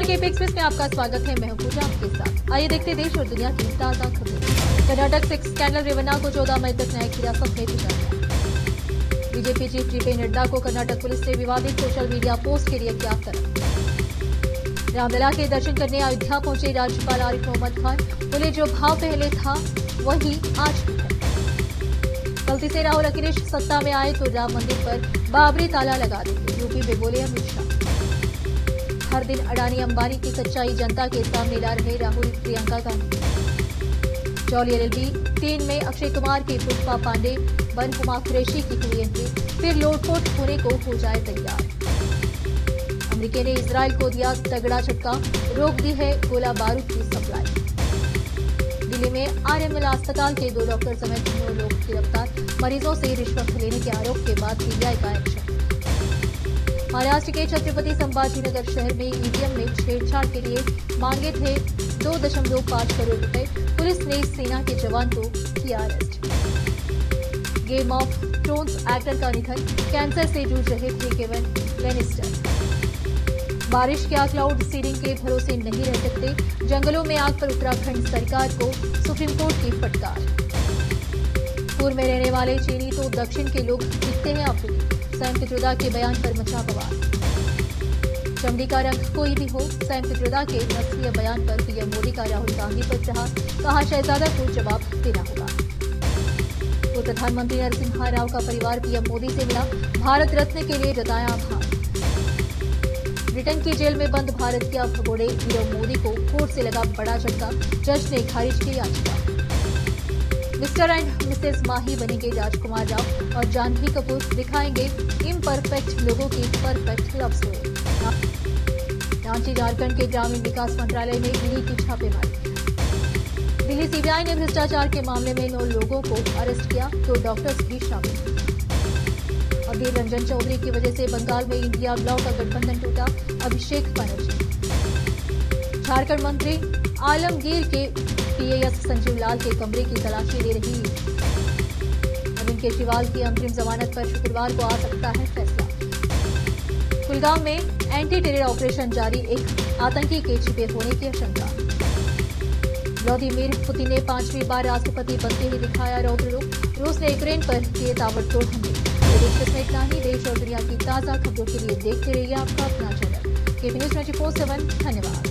नमस्कार के एक्सप्रेस में आपका स्वागत है। मैं पूजा, आपके साथ। आइए देखते देश और दुनिया की ताज़ा खबरें। कर्नाटक सेक्स स्कैंडल रेवन्ना को 14 मई तक न्यायिक हिरासत में भेजा गया बीजेपी चीफ जेपी नड्डा को कर्नाटक पुलिस ने विवादित सोशल मीडिया पोस्ट के लिए किया तरफ़ रामलला के दर्शन करने अयोध्या पहुँचे राज्यपाल आरिफ मोहम्मद खान। बोले, जो भाव पहले था, वही आज भी गलती से राहुल अखिलेश सत्ता में आए तो राम मंदिर पर बाबरी ताला लगा देंगे। यूपी में बोले अमित शाह। हर दिन अडानी अंबानी की सच्चाई जनता के सामने ला रहे राहुल प्रियंका गांधी। चौली एलएलबी तीन में अक्षय कुमार की पुष्पा पांडे वन हुमा कुरैशी की हुई एंट्री, फिर लोटपोट होने को हो जाए तैयार। अमेरिका ने इसराइल को दिया तगड़ा झटका, रोक दी है गोला बारूद की सप्लाई। दिल्ली में आरएमएल अस्पताल के दो डॉक्टर समेत नौ लोग गिरफ़्तार, मरीजों से रिश्वत लेने के आरोप के बाद सीबीआई का एक्शन महाराष्ट्र के छत्रपति संभाजीनगर शहर में ईवीएम में छेड़छाड़ के लिए मांगे थे दो दशमलव पाँच करोड़ रुपए। पुलिस ने सेना के जवान को किया arrest Game of Thrones actor का निधन। कैंसर से जूझ रहे थे केवन लेनिस्टर बारिश के क्लाउड सीडिंग के भरोसे नहीं रह सकते। जंगलों में आग पर उत्तराखंड सरकार को सुप्रीम कोर्ट की फटकार। पूर्व में रहने वाले चीनी तो दक्षिण के लोग दिखते हैं आपको सैम पित्रोदा के बयान पर मचा बवाल चमड़ी का रंग कोई भी हो सैम पित्रोदा के नस्लीय बयान पर पीएम मोदी का राहुल गांधी पर चढ़ा, कहा शहजादा को जवाब देना होगा। तो प्रधानमंत्री नरसिम्हा राव का परिवार पीएम मोदी से मिला, भारत रत्न के लिए जताया आभार। ब्रिटेन की जेल में बंद भारत के भगोड़े, पीएम मोदी को कोर्ट से लगा बड़ा झटका, जज ने खारिज की याचिका। मिस्टर एंड मिसेस माही बनेंगे राजकुमार राव और जानवी कपूर दिखाएँगे इम्परफेक्ट लोगों की perfect love story Ranchi Jharkhand के ग्रामीण विकास मंत्रालय में ईडी की छापेमारी दिल्ली सीबीआई ने भ्रष्टाचार के मामले में नौ लोगों को अरेस्ट किया तो डॉक्टर्स भी शामिल। अधीर रंजन चौधरी की वजह से बंगाल में इंडिया ब्लॉक का गठबंधन टूटा, अभिषेक बनर्जी झारखंड मंत्री आलमगीर के पीएएस संजीव लाल के कमरे की तलाशी ले रही अरविंद केजरीवाल की अंतरिम जमानत पर शुक्रवार को आ सकता है फैसला। कुलगांव में एंटी टेरर ऑपरेशन जारी, एक आतंकी के छिपे होने की आशंका। व्लादिमीर पुतिन ने पांचवी बार राष्ट्रपति बनते ही दिखाया रौद्र रूप। रूस ने यूक्रेन पर किए ताबड़तोड़ हमले। इतना ही, देश और दुनिया की ताज़ा खबरों के लिए देखते रहिए आपका अपना channel. KP news twenty four seven, धन्यवाद।